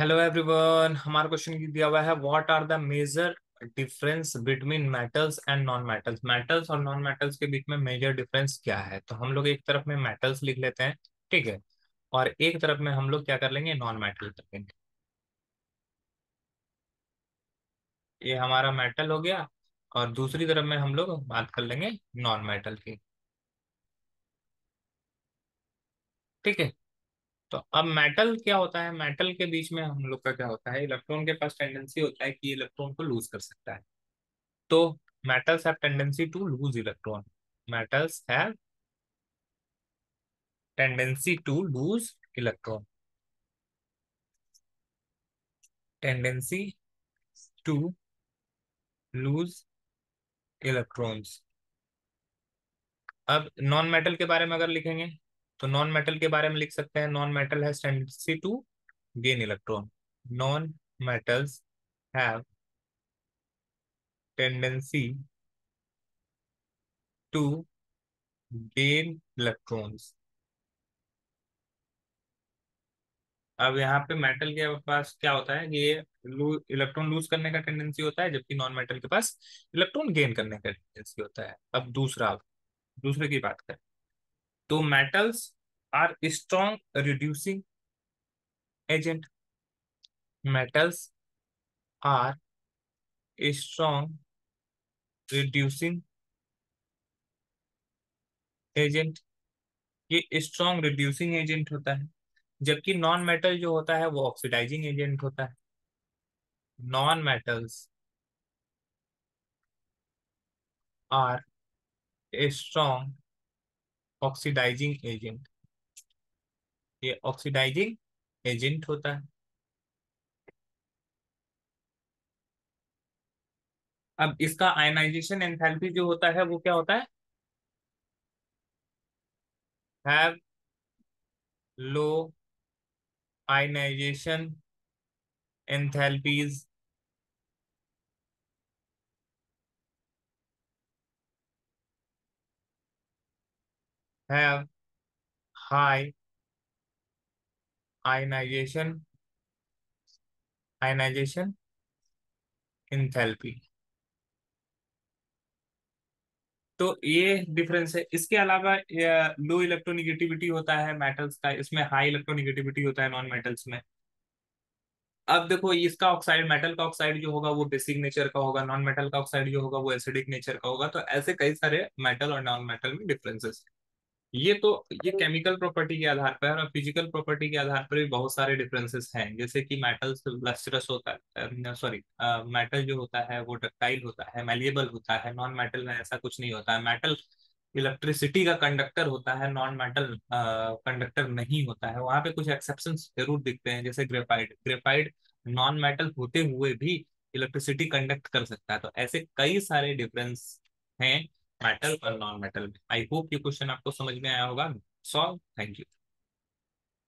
Hello everyone हमारा question दिया हुआ है what are the major difference between metals and non metals metals और नॉन मेटल्स के बीच में मेजर डिफरेंस क्या है? तो हम लोग एक तरफ़ में मेटल्स लिख लेते हैं, ठीक है? और एक तरफ़ में हम लोग क्या कर लेंगे? नॉन मेटल कर लेंगे। ये हमारा मेटल हो गया और दूसरी तरफ़ में हम लोग बात कर लेंगे नॉन मेटल की। ठीक है? तो अब मेटल क्या होता है? मेटल के बीच में हम लोग का क्या होता है? इलेक्ट्रॉन के पास टेंडेंसी होता है कि इलेक्ट्रॉन को लूज कर सकता है। तो metals have tendency to lose electron metals have tendency to lose electron tendency to lose electrons अब नॉन मेटल के बारे में अगर लिखेंगे? तो नॉन मेटल के बारे में लिख सकते हैं। Non metal has tendency to gain electron non metals have tendency to gain electrons अब यहाँ पे मेटल के पास क्या होता है ये इलेक्ट्रॉन लूज करने का टेंडेंसी होता है, जबकि नॉन मेटल के पास इलेक्ट्रॉन गेन करने का टेंडेंसी होता है। अब दूसरा, दूसरे की बात करें। तो metals are strong reducing agent metals are strong reducing agent ये स्ट्रॉन्ग रिड्यूसिंग एजेंट होता है, जबकि नॉन मेटल जो होता है वो ऑक्सीडाइजिंग एजेंट होता है। Non metals are strong oxidising agent ये ऑक्सीडाइजिंग एजेंट होता है। अब इसका आयनाइजेशन एंथैल्पी जो होता है, वो क्या होता है? Have low ionisation enthalpies have high ionization ionization enthalpy. तो ये डिफरेंस है। इसके अलावा लो इलेक्ट्रोनिगेटिविटी होता है मेटल्स का। इसमें हाई इलेक्ट्रोनिगेटिविटी होता है नॉन मेटल्स में। अब देखो, इसका ऑक्साइड मेटल का ऑक्साइड जो होगा, वो बेसिक नेचर का होगा। नॉन मेटल का ऑक्साइड जो होगा, वो एसिडिक नेचर का होगा। तो ऐसे कई सारे मेटल और नॉन मेटल में डिफरेंसेस है। ये तो ये केमिकल प्रॉपर्टी के आधार पर और फ़िज़िकल प्रॉपर्टी के आधार पर भी बहुत सारे डिफरेंसेस हैं। जैसे कि मेटल्स लस्ट्रस होता है सॉरी मेटल जो होता है वो डक्टाइल होता है मेलिएबल होता है नॉन मेटल में ऐसा कुछ नहीं होता। है मेटल इलेक्ट्रिसिटी का कंडक्टर होता है नॉन मेटल कंडक्टर नहीं होता है। वहाँ पे कुछ एक्सेप्शन ज़रूर दिखते हैं, जैसे ग्रेफाइड ग्रेफाइड नॉन मेटल होते हुए भी इलेक्ट्रिसिटी कंडक्ट कर सकता है। तो ऐसे कई सारे डिफरेंस हैं मेटल और नॉन मेटल आई होप ये क्वेश्चन आपको समझ में आया होगा. Solve thank you